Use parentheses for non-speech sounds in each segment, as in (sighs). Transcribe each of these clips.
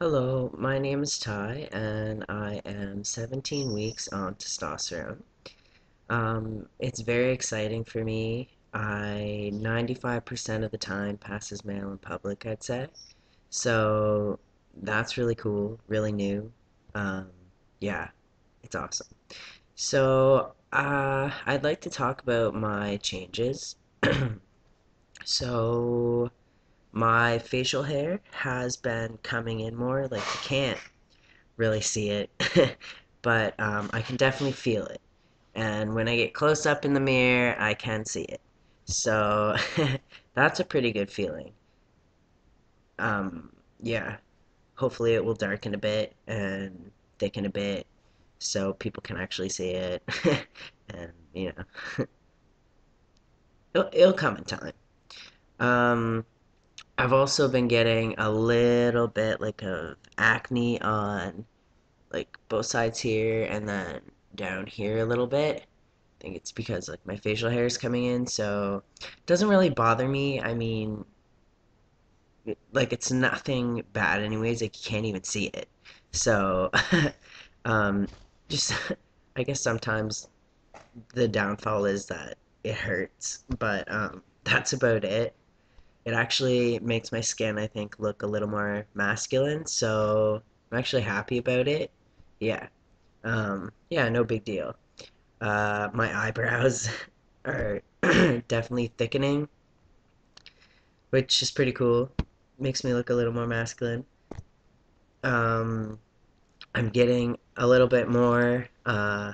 Hello, my name is Ty, and I am 17 weeks on testosterone. Um, it's very exciting for me. I 95% of the time passes male in public, I'd say. So that's really cool, really new. Um, yeah, it's awesome. So uh, I'd like to talk about my changes. (clears throat) So my facial hair has been coming in more. Like you can't really see it, (laughs) but um, I can definitely feel it. And when I get close up in the mirror, I can see it. So (laughs) that's a pretty good feeling. Um, yeah, hopefully it will darken a bit and thicken a bit so people can actually see it. (laughs) and, you know, it'll, it'll come in time. Um, I've also been getting a little bit like of acne on like both sides here and then down here a little bit. I think it's because like my facial hair is coming in, so it doesn't really bother me. I mean, like it's nothing bad anyways. Like you can't even see it. So, (laughs) um, just (laughs) I guess sometimes the downfall is that it hurts, but um, that's about it. It actually makes my skin, I think, look a little more masculine, so I'm actually happy about it. Yeah. Um, yeah, no big deal. Uh, my eyebrows (laughs) are (clears throat) definitely thickening, which is pretty cool. Makes me look a little more masculine. Um, I'm getting a little bit more uh,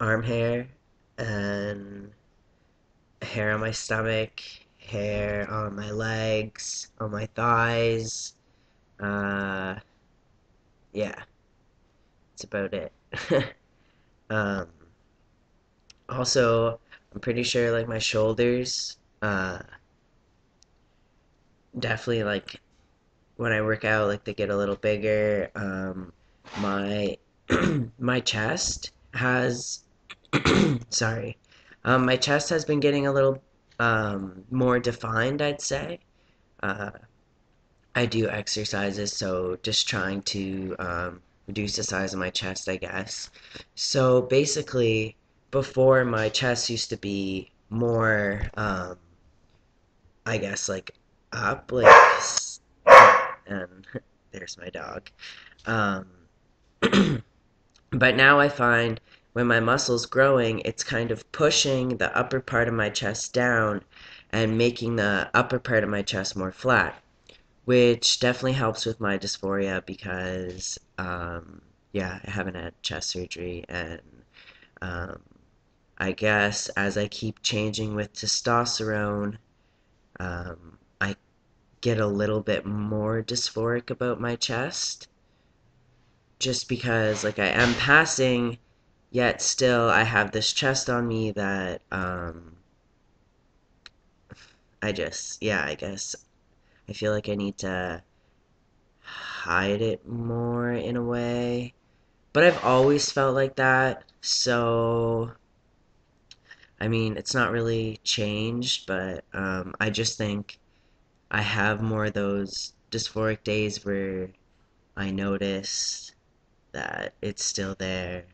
arm hair and hair on my stomach, hair on my legs, on my thighs. Uh, yeah, that's about it. (laughs) um, also, I'm pretty sure like my shoulders, uh, definitely like when I work out, like they get a little bigger. Um, my (clears throat) my chest has, (clears throat) sorry, um, my chest has been getting a little um, more defined, I'd say. Uh, I do exercises, so just trying to um, reduce the size of my chest, I guess. So basically, before my chest used to be more, um, I guess, like up, like, and (laughs) there's my dog. Um, (clears throat) but now I find when my muscle's growing, it's kind of pushing the upper part of my chest down and making the upper part of my chest more flat. which definitely helps with my dysphoria because, um, yeah, I haven't had chest surgery, and um, I guess as I keep changing with testosterone, um, I get a little bit more dysphoric about my chest, just because, like, I am passing, yet still I have this chest on me that, um, I just, yeah, I guess I feel like I need to hide it more in a way. But I've always felt like that, so I mean, it's not really changed, but um, I just think I have more of those dysphoric days where I notice that it's still there,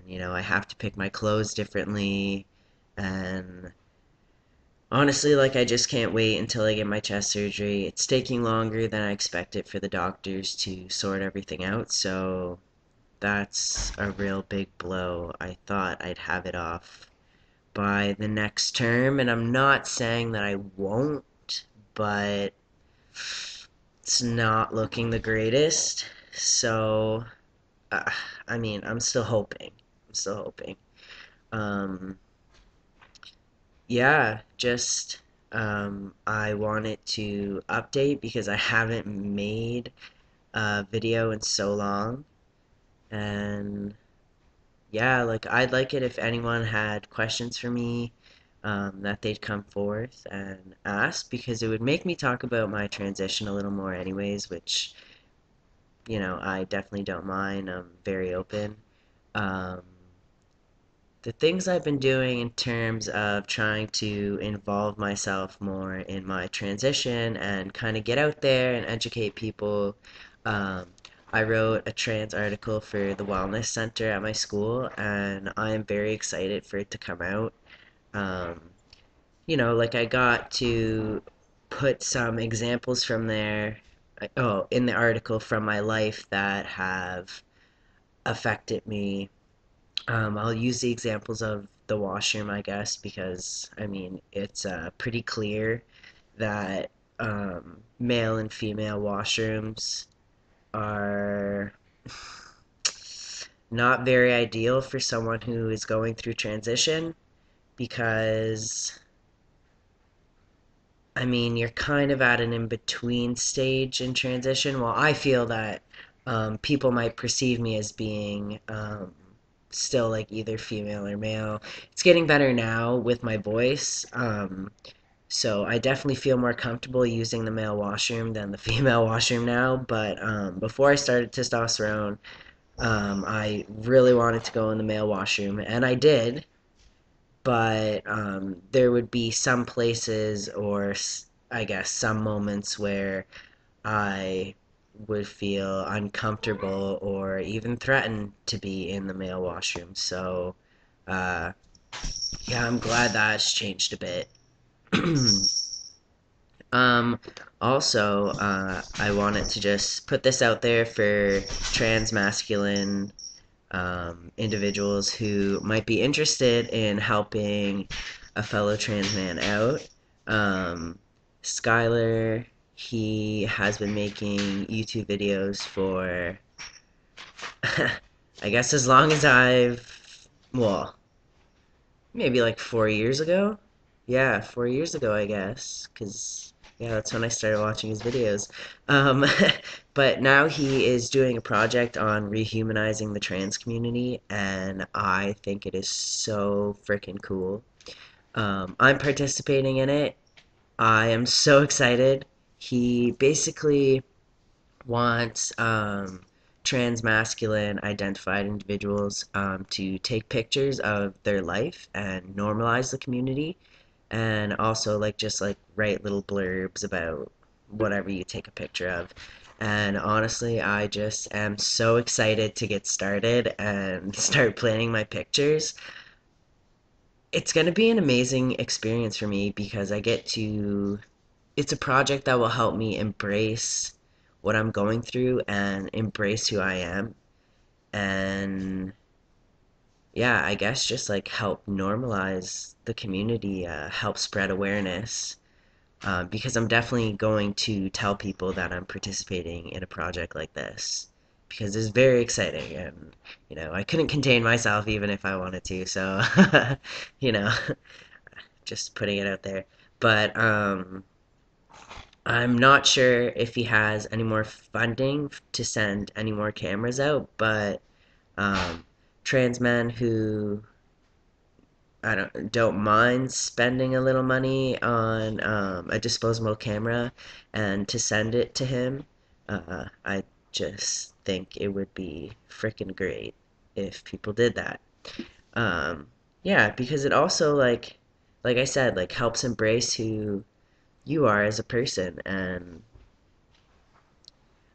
and you know, I have to pick my clothes differently, and honestly, like I just can't wait until I get my chest surgery. It's taking longer than I expected for the doctors to sort everything out, so that's a real big blow. I thought I'd have it off by the next term, and I'm not saying that I won't, but it's not looking the greatest. So, uh, I mean, I'm still hoping. I'm still hoping. Um, yeah, just um, I wanted to update because I haven't made a video in so long, and yeah, like I'd like it if anyone had questions for me, um, that they'd come forth and ask because it would make me talk about my transition a little more anyways, which, you know, I definitely don't mind. I'm very open. Um, the things I've been doing in terms of trying to involve myself more in my transition and kind of get out there and educate people. Um, I wrote a trans article for the Wellness Center at my school, and I am very excited for it to come out. Um, you know, like I got to put some examples from there, oh, in the article from my life that have affected me. Um, I'll use the examples of the washroom, I guess, because I mean, it's uh, pretty clear that um, male and female washrooms are (sighs) not very ideal for someone who is going through transition because I mean, you're kind of at an in between stage in transition. Well, I feel that um, people might perceive me as being um, still like either female or male. It's getting better now with my voice. Um, so I definitely feel more comfortable using the male washroom than the (laughs) female washroom now. But um, before I started testosterone, um, I really wanted to go in the male washroom, and I did but um, there would be some places or I guess some moments where I would feel uncomfortable or even threatened to be in the male washroom. So, uh, yeah, I'm glad that's changed a bit. (clears throat) um, also, uh, I wanted to just put this out there for trans masculine um, individuals who might be interested in helping a fellow trans man out. Um, Skylar, he has been making YouTube videos for, (laughs) I guess, as long as I've, well, maybe like four years ago. Yeah, four years ago, I guess, because yeah, that's when I started watching his videos. Um, (laughs) but now he is doing a project on rehumanizing the trans community, and I think it is so freaking cool. Um, I'm participating in it. I am so excited. He basically wants um, trans masculine identified individuals um, to take pictures of their life and normalize the community and also like just like write little blurbs about whatever you take a picture of. And honestly, I just am so excited to get started and (laughs) start planning my pictures. It's going to be an amazing experience for me because I get to. It's a project that will help me embrace what I'm going through and embrace who I am. And yeah, I guess just like help normalize the community, uh, help spread awareness. Uh, because I'm definitely going to tell people that I'm participating in a project like this because it's very exciting and you know I couldn't contain myself even if I wanted to so (laughs) you know (laughs) just putting it out there but um, I'm not sure if he has any more funding to send any more cameras out but um, trans men who I don't don't mind spending a little money on um, a disposable camera and to send it to him. Uh, I just think it would be freaking great if people did that. Um, yeah, because it also like like I said, like helps embrace who you are as a person and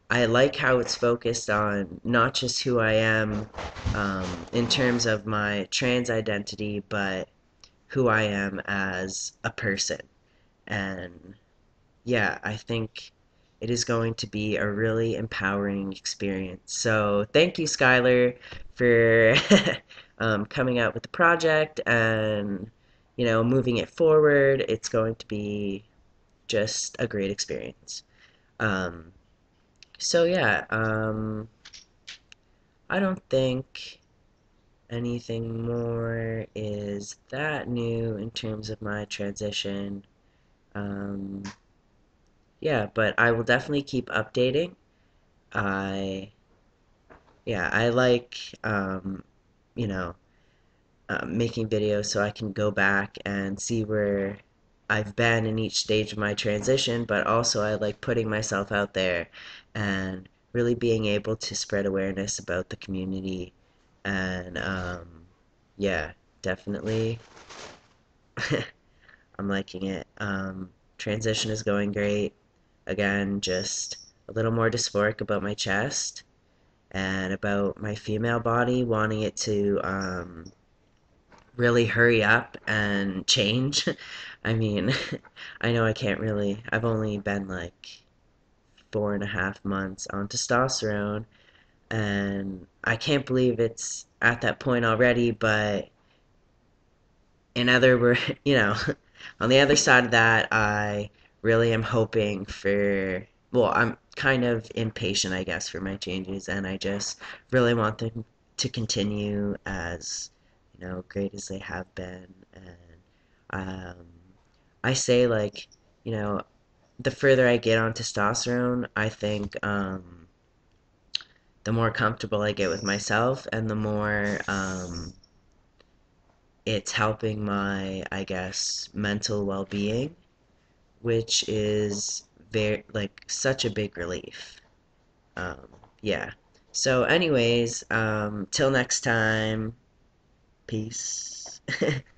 I like how it's focused on not just who I am um, in terms of my trans identity, but who I am as a person. And yeah, I think it is going to be a really empowering experience. So thank you, Skylar, for (laughs) um, coming out with the project and you know moving it forward. It's going to be just a great experience. Um, so yeah, um, I don't think anything more is that new in terms of my transition. Um, yeah, but I will definitely keep updating. I, yeah, I like, um, you know, uh, making videos so I can go back and see where I've been in each stage of my transition, but also I like putting myself out there and really being able to spread awareness about the community. And um, yeah, definitely, (laughs) I'm liking it. Um, transition is going great. Again, just a little more dysphoric about my chest and about my female body, wanting it to um, really hurry up and change. (laughs) I mean, (laughs) I know I can't really, I've only been like four and a half months on testosterone, and I can't believe it's at that point already, but in other words, (laughs) you know, on the other side of that, I really am hoping for, well, I'm kind of impatient, I guess, for my changes, and I just really want them to continue as, you know, great as they have been. And um, I say, like, you know, the further I get on testosterone, I think um, the more comfortable I get with myself, and the more um, it's helping my, I guess, mental well-being, which is very like such a big relief. Um, yeah. So, anyways, um, till next time, peace. (laughs)